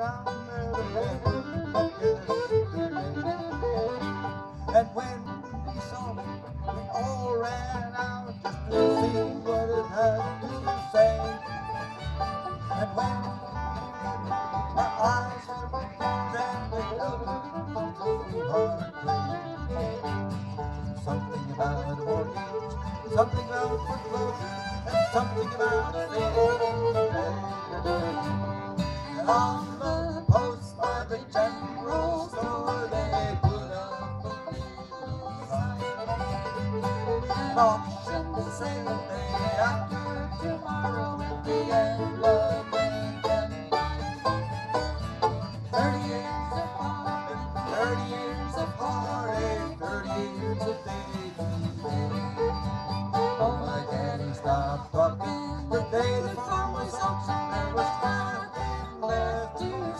And when we saw it, we all ran out just to see what it had to say. And when our eyes into our Something about mortgage, something about foreclosure, and something about And on the post by the general store, they put up a little sign. Auction sale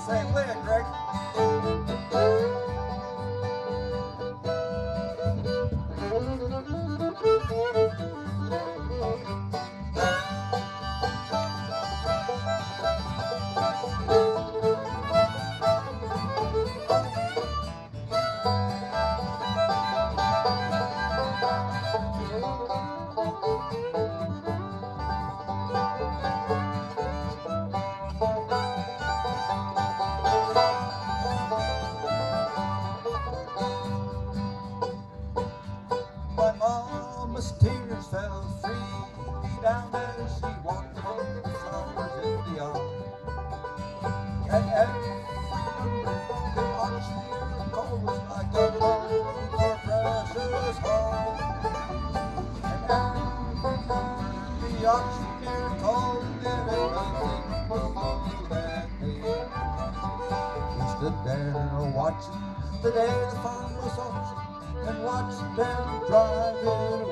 Play it, Greg. Mama's tears fell free down as she walked among the flowers in the yard. And every the auctioneer called was like a loan for precious heart. And every the auctioneer called and everything was low that day. Stood there watching the day the farm was auctioned and watched them driving away.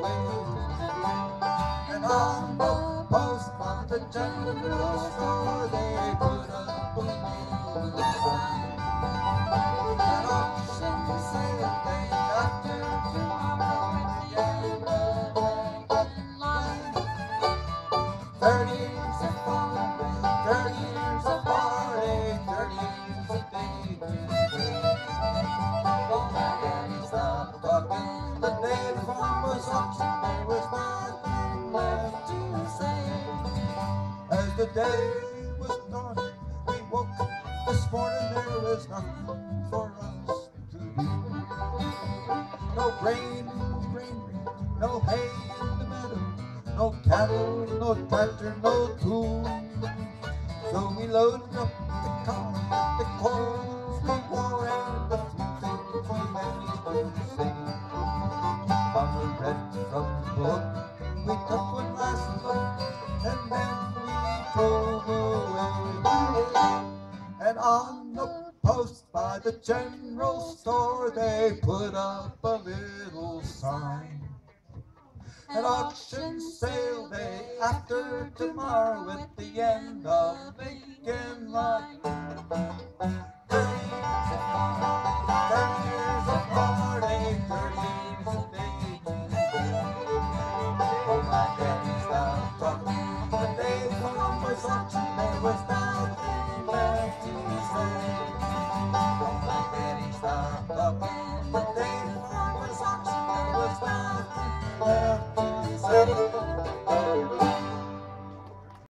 The general store, they put up a little sign. An auction sale day after tomorrow at the end of the line. Thirty years of fun, thirty years of heartache, thirty years of day to day. Oh, my daddy stopped talking the day the farm was auctioned. The day was dawning, we woke this morning. There was nothing for us to do. No grain in the granary, no hay in the meadow, no cattle, no tractor, no tool. So we loaded up the car the clothes we wore and things we managed to say. Mama read from the book, we took And on the post by the general store, they put up a little sign. An auction sale day after tomorrow at the end of weekend lot